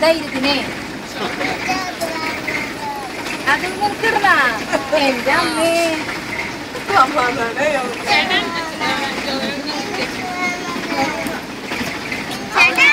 ധൈര്യത്തിനെ അത് നിർത്തിടണ എന്റെ അമ്മേ. ചേട്ടാ